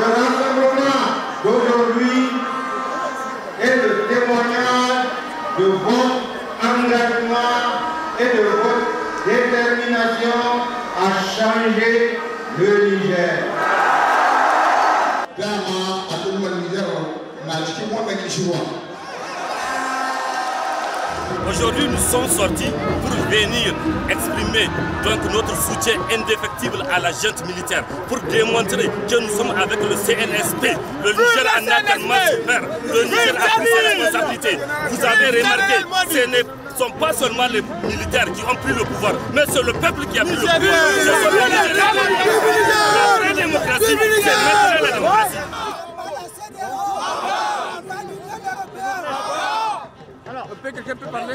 le rassemblement d'aujourd'hui est le témoignage de votre engagement et de votre détermination à changer le Niger. Aujourd'hui, nous sommes sortis pour venir exprimer donc notre soutien indéfectible à la junte militaire, pour démontrer que nous sommes avec le CNSP. Le Niger en a tellement souffert. Le Niger a pris ses responsabilités. Vous avez remarqué, ce ne sont pas seulement les militaires qui ont pris le pouvoir, mais c'est le peuple qui a pris le pouvoir. Alors, quelqu'un peut parler.